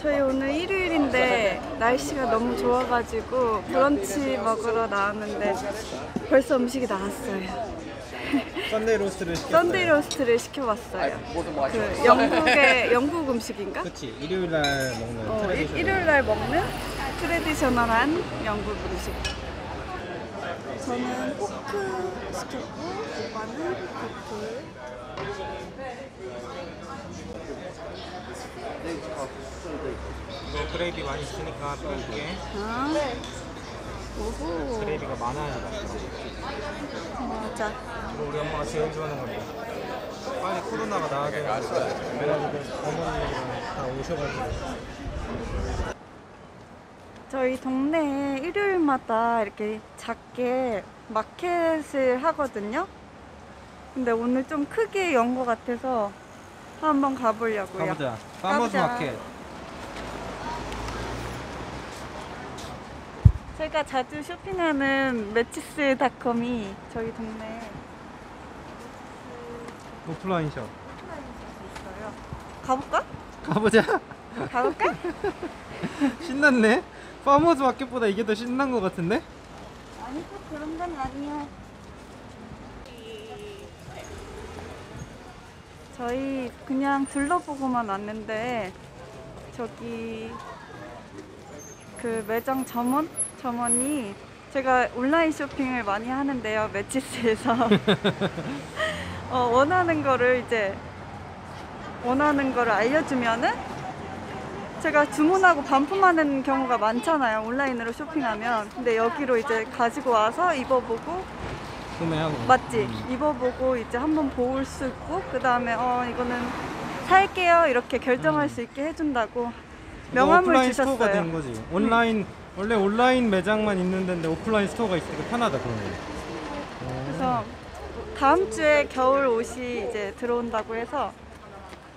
저희 오늘 일요일인데 날씨가 너무 좋아가지고 브런치 먹으러 나왔는데 벌써 음식이 나왔어요. Sunday roast를 시켰어요. Sunday roast를 시켜봤어요. 그 영국의 영국 음식인가? 그렇지. 일요일 날 먹는 어, traditional. 일요일 날 먹는 traditional한 영국 음식. 저는 pork 시켰고 오빠는 pork. 이거 gravy 많이 있으니까 뺄게. 아, 오호, gravy가 많아야. 맞아. 이거 우리 엄마가 제일 좋아하는 건데. 빨리 코로나가 그래가지고 어머니랑 다 오셔가지고 저희 동네에 일요일마다 이렇게 작게 마켓을 하거든요. 근데 오늘 좀 크게 연 것 같아서 한번 가보려고요. 가보자. 가보자. 마켓. 제가 자주 쇼핑하는 매치스닷컴이 저희 동네에 오프라인 숍. 있어요. 가볼까? 가보자. 가볼까? 신났네. farmers market보다 이게 더 신난 것 같은데? 아니 꼭 그런 건 아니야. 저희 그냥 둘러보고만 왔는데 저기 그 매장 점원 점원이 제가 온라인 쇼핑을 많이 하는데요 매치스에서. 어, 원하는 거를 이제 원하는 거를 알려주면은 제가 주문하고 반품하는 경우가 많잖아요 온라인으로 쇼핑하면. 근데 여기로 이제 가지고 와서 입어보고 구매하고. 맞지 음. 입어보고 이제 한번 볼수 있고 그 다음에 어 이거는 살게요 이렇게 결정할 음. 수 있게 해준다고 명함을 오프라인 store가 된 주셨어요 거지. 온라인 원래 온라인 매장만 있는 데인데 오프라인 store가 있으니까 편하다 그러면. 그래서 다음 주에 겨울 옷이 이제 들어온다고 해서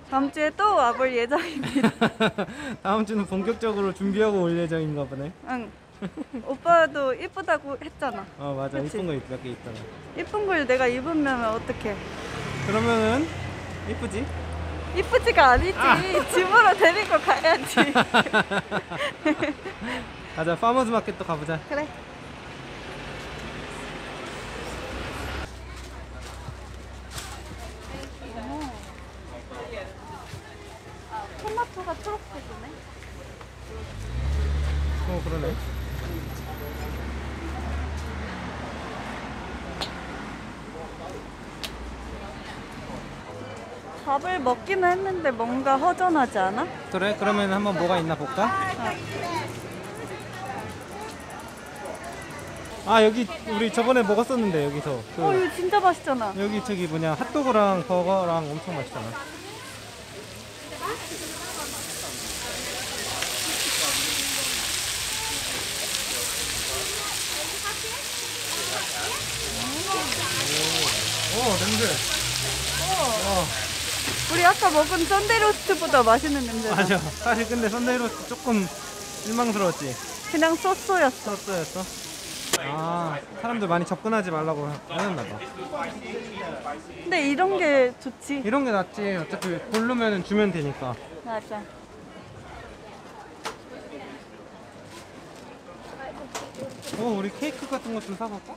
다음 주에 또 와볼 예정입니다 다음 주는 본격적으로 준비하고 올 예정인가 보네. 응 오빠도 이쁘다고 했잖아 어 맞아 그치? 이쁜 거 몇 개 있더라. 이쁜 걸 내가 입으면 어떡해 그러면은 이쁘지? 이쁘지가 아니지 집으로 데리고 가야지 가자 파머스 마켓도 가보자. 그래. 아, 토마토가 초록색이네. 어 그러네. 밥을 먹기는 했는데 뭔가 허전하지 않아? 그래 그러면 한번 뭐가 있나 볼까? 아 여기 우리 저번에 먹었었는데 여기서 그 어, 이거 진짜 맛있잖아. 여기 저기 뭐냐 핫도그랑 버거랑 엄청 맛있잖아. 오 냄새. 어 우리 아까 먹은 Sunday roast보다 맛있는 냄새다. 맞아. 사실 근데 Sunday roast 조금 실망스러웠지. 그냥 so so였어. so so였어. 아 사람들 많이 접근하지 말라고 하였나 봐. 근데 이런 게 좋지. 이런 게 낫지. 어차피 고르면 주면 되니까. 맞아. 어 우리 케이크 같은 것 좀 사볼까?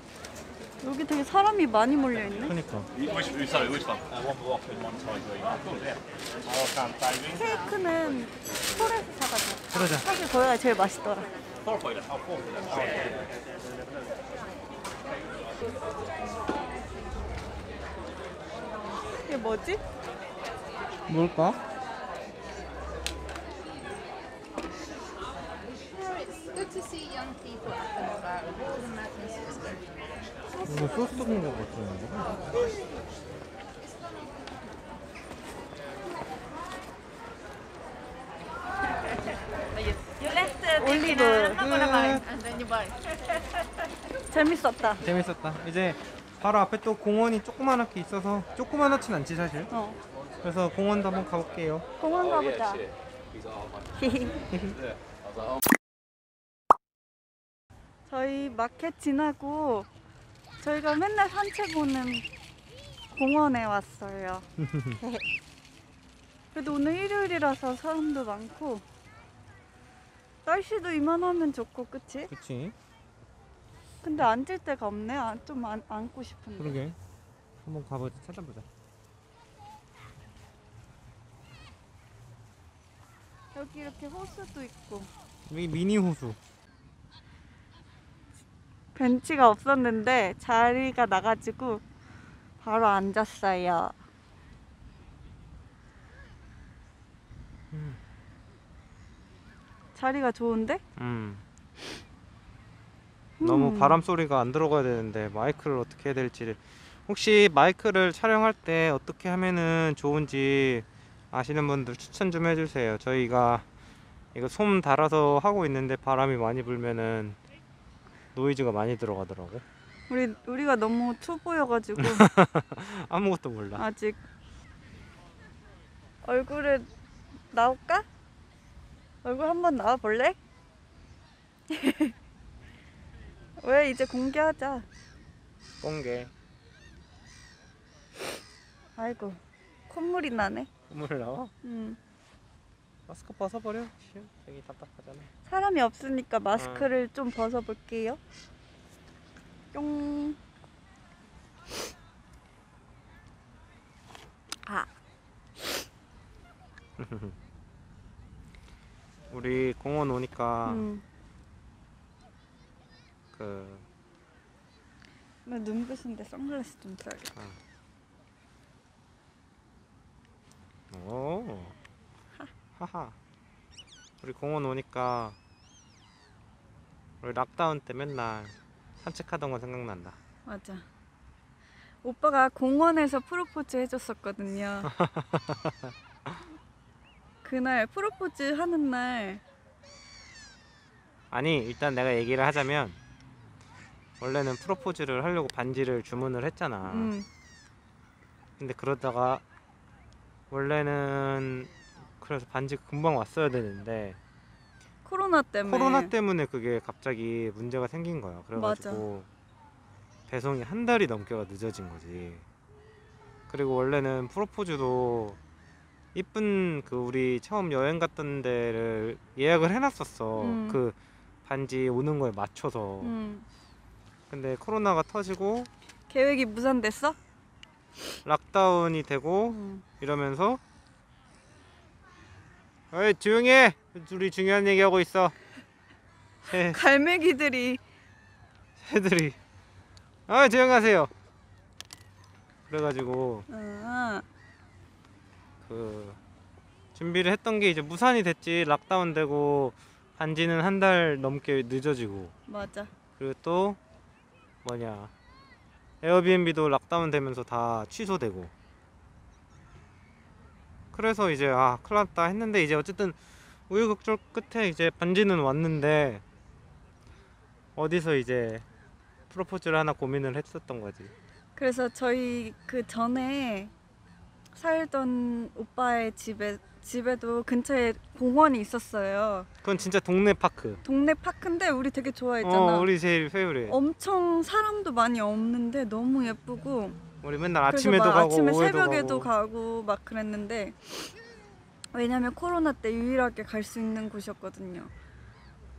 여기 되게 사람이 많이 몰려있네. 그러니까. Uh. Oh, saving. 케이크는 콜에서 사가자. 그러자. 사실 거기가 제일 맛있더라. Oh. 이게 뭐지? 뭘까? It's good to see young people up and about. All the madness is good. 이거 같은데. 올리브. And then you buy. 재밌었다. 재밌었다. 이제 바로 앞에 또 공원이 조그만하게 있어서 조그만하진 않지 사실. 어. 그래서 공원도 한번 가볼게요. 공원 가보자. 저희 마켓 지나고 저희가 맨날 산책 오는 공원에 왔어요. 그래도 오늘 일요일이라서 사람도 많고 날씨도 이만하면 좋고 그치? 그치? 근데 앉을 데가 없네. 아, 좀 안, 앉고 싶은데. 그러게. 한번 가보자. 찾아보자. 여기 이렇게 호수도 있고. 여기 미니 호수. 벤치가 없었는데 자리가 나가지고 바로 앉았어요. 음. 자리가 좋은데? 음. 너무 음. 바람 소리가 안 들어가야 되는데 마이크를 어떻게 해야 될지 혹시 마이크를 촬영할 때 어떻게 하면은 좋은지 아시는 분들 추천 좀 해주세요. 저희가 이거 솜 달아서 하고 있는데 바람이 많이 불면은 노이즈가 많이 들어가더라고. 우리 우리가 너무 초보여가지고 아무것도 몰라. 아직 얼굴에 나올까? 얼굴 한번 나와 볼래? 왜 이제 공개하자. 뽕게 아이고 콧물이 나네. 물 나와? 음. 마스크 벗어버려. 씨, 되게 답답하잖아. 사람이 없으니까 마스크를 좀 벗어볼게요. 뿅. 아, 우리 공원 오니까 음. 그 나 눈부신데 선글라스 좀 써야겠다. 오. 하하. 우리 공원 오니까 우리 락다운 때 맨날 산책하던 거 생각난다. 맞아. 오빠가 공원에서 프로포즈 해줬었거든요. 그날 프로포즈 하는 날 아니 일단 내가 얘기를 하자면 원래는 프로포즈를 하려고 반지를 주문을 했잖아. 음, 근데 그러다가 원래는 그래서 반지가 금방 왔어야 되는데 코로나 때문에 코로나 때문에 그게 갑자기 문제가 생긴 거야. 그래가지고 배송이 한 달이 넘게가 늦어진 거지. 그리고 원래는 프로포즈도 이쁜 그 우리 처음 여행 갔던 데를 예약을 해놨었어. 음. 그 반지 오는 거에 맞춰서. 음, 근데 코로나가 터지고 계획이 무산됐어? 락다운이 되고 음. 이러면서 어이 조용히 해! 우리 중요한 얘기하고 있어. 새, 갈매기들이 새들이 아 조용하세요. 그래가지고 아, 그 준비를 했던 게 이제 무산이 됐지 lockdown 되고 반지는 한 달 넘게 늦어지고 맞아. 그리고 또 뭐냐 에어비앤비도 lockdown 되면서 다 취소되고 그래서 이제 아 큰일 났다 했는데 이제 어쨌든 우여곡절 끝에 이제 반지는 왔는데 어디서 이제 프로포즈를 하나 고민을 했었던 거지 그래서 저희 그 전에 살던 오빠의 집에 집에도 근처에 공원이 있었어요. 그건 진짜 동네 파크 동네 파크인데 우리 되게 좋아했잖아. 어 우리 제일 페이브릿 엄청 사람도 많이 없는데 너무 예쁘고 우리 맨날 아침에도 막 가고 아침에 새벽에도 가고. 가고 막 그랬는데 왜냐면 코로나 때 유일하게 갈 수 있는 곳이었거든요.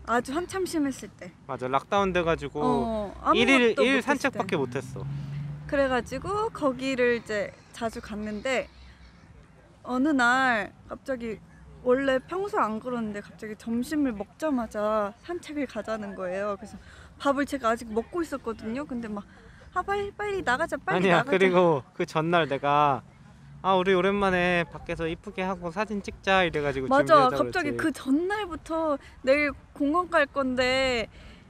아주 한참 심했을 때. 맞아 락다운 돼 가지고 어, 일일 일 산책밖에 때. 못했어 그래 가지고 거기를 이제 자주 갔는데 어느 날 갑자기 원래 평소 안 그러는데 갑자기 점심을 먹자마자 산책을 가자는 거예요. 그래서 밥을 제가 아직 먹고 있었거든요. 근데 막 아 빨리 빨리 나가자 빨리 아니야 나가자. 그리고 그 전날 내가 아 우리 오랜만에 밖에서 이쁘게 하고 사진 찍자 이래가지고 맞아. 갑자기 그랬지. 그 전날부터 내일 공원 갈 건데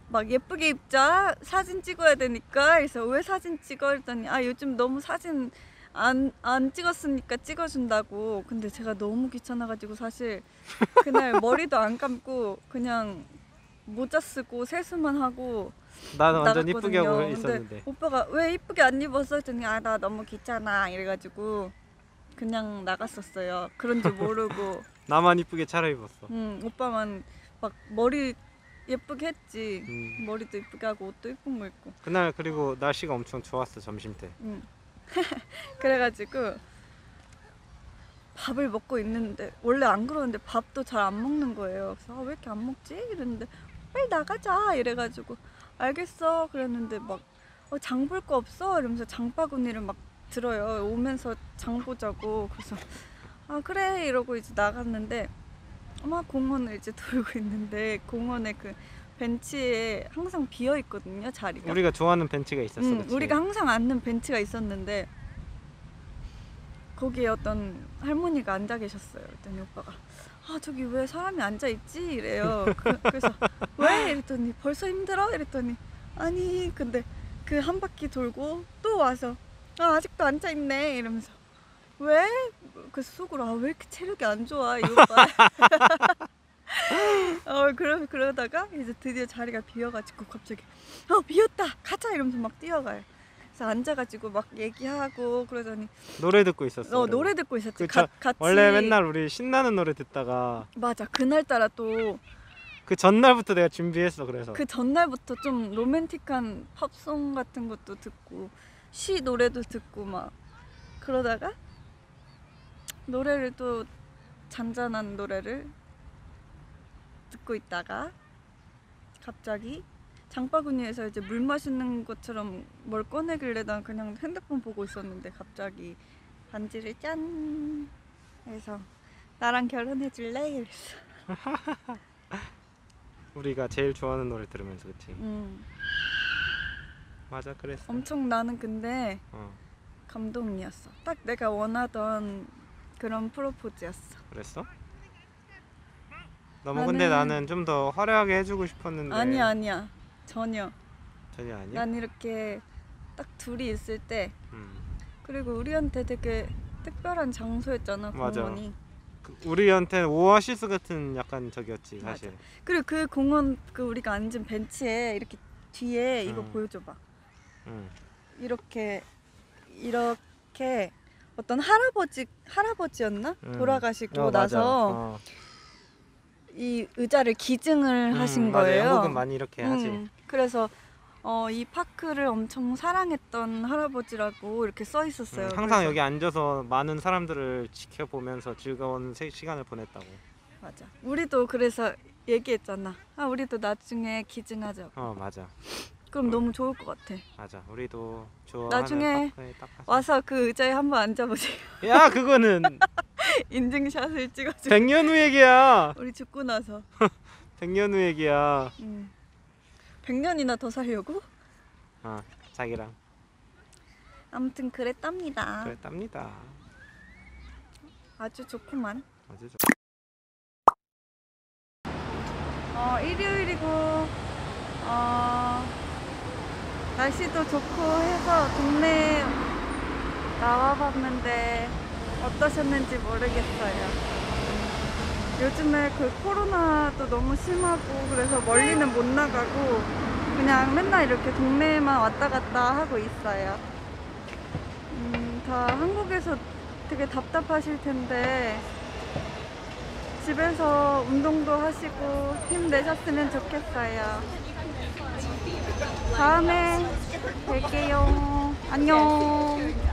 막 예쁘게 입자 사진 찍어야 되니까 그래서 왜 사진 찍어 했더니 아 요즘 너무 사진 안, 안 찍었으니까 찍어준다고 근데 제가 너무 귀찮아가지고 사실 그날 머리도 안 감고 그냥 모자 쓰고 세수만 하고 나는 완전 이쁘게. 하고 있었는데 오빠가 왜 이쁘게 안 입었어 했더니 아 나 너무 귀찮아 이래가지고 그냥 나갔었어요 그런지 모르고 나만 이쁘게 차려입었어 응, 오빠만 막 머리 예쁘게 했지. 음. 머리도 예쁘게 하고 옷도 예쁜 거 입고. 그날 그리고 날씨가 엄청 좋았어 점심 때 응. 그래가지고 밥을 먹고 있는데 원래 안 그러는데 밥도 잘 안 먹는 거예요. 그래서 아, 왜 이렇게 안 먹지? 이랬는데 빨리 나가자 이래가지고 알겠어 그랬는데 막 어, 장 볼 거 없어 이러면서 장바구니를 막 들어요. 오면서 장 보자고 그래서 아 그래 이러고 이제 나갔는데 막 공원을 이제 돌고 있는데 공원에 그 벤치에 항상 비어 있거든요 자리가. 우리가 좋아하는 벤치가 있었어. 응, 그치? 우리가 항상 앉는 벤치가 있었는데 거기에 어떤 할머니가 앉아 계셨어요. 그랬더니 오빠가 아 저기 왜 사람이 앉아 있지 이래요. 그, 그래서 왜 이랬더니 벌써 힘들어 이랬더니 아니 근데 그 한 바퀴 돌고 또 와서 아 아직도 앉아 있네 이러면서 왜? 그 속으로 아 왜 이렇게 체력이 안 좋아 이 오빠. 어 그러 그러다가 이제 드디어 자리가 비어가지고 갑자기 어 비었다 가자 이러면서 막 뛰어가요. 그래서 앉아가지고 막 얘기하고 그러더니 노래 듣고 있었어. 어. 노래 듣고 있었지. 그 가, 저- 같이 원래 맨날 우리 신나는 노래 듣다가 맞아 그날 따라 또그그 전날부터 내가 준비했어. 그래서 전날부터 좀 로맨틱한 팝송 같은 것도 듣고 시 노래도 듣고 막 그러다가 노래를 또 잔잔한 노래를 듣고 있다가 갑자기 장바구니에서 이제 물 마시는 것처럼 뭘 꺼내길래 난 그냥 핸드폰 보고 있었는데 갑자기 반지를 짠 해서 나랑 결혼해 줄래? 이랬어. 우리가 제일 좋아하는 노래 들으면서 그치? 음, 맞아 그랬어. 엄청 나는 근데 어 감동이었어. 딱 내가 원하던 그런 프로포즈였어. 그랬어? 너무 근데 나는 나는- 좀 더 화려하게 해주고 싶었는데 아니야 아니야 전혀. 전혀 아니야. 난 이렇게 딱 둘이 있을 때 음. 그리고 우리한테 되게 특별한 장소였잖아 맞아. 공원이. 그 우리한테는 오아시스 같은 약간 저기였지 사실. 그리고 그 공원 그 우리가 앉은 벤치에 이렇게 뒤에 이거 음. 보여줘봐. 응. 이렇게 이렇게 어떤 할아버지 할아버지였나 음. 돌아가시고 어, 맞아. 나서 어. 이 의자를 기증을 음, 하신 맞아. 거예요. 영국은 많이 이렇게 하지. 음, 그래서 어, 이 파크를 엄청 사랑했던 할아버지라고 이렇게 써 있었어요. 음, 항상 그래서- 여기 앉아서 많은 사람들을 지켜보면서 즐거운 세- 시간을 보냈다고. 맞아. 우리도 그래서 얘기했잖아. 아 우리도 나중에 기증하자. 어 맞아 그럼 너무 좋을 것 같아. 맞아. 우리도 좋아하는 나중에. 와서 그 의자에 한번 앉아보세요. 야 그거는 인증샷을 찍어주고 100년 후 얘기야. 우리 죽고 나서 100년 후 얘기야. 음. 100년이나 더 살려고? 어 자기랑 아무튼 그랬답니다. 그랬답니다. 아주 좋구만. 아주 좋. 어, 일요일이고 어, 날씨도 좋고 해서 동네에 나와봤는데 어떠셨는지 모르겠어요. 요즘에 그 코로나도 너무 심하고 그래서 멀리는 못 나가고 그냥 맨날 이렇게 동네에만 왔다 갔다 하고 있어요. 음, 다 한국에서 되게 답답하실 텐데 집에서 운동도 하시고 힘내셨으면 좋겠어요. 다음에 뵐게요. 안녕.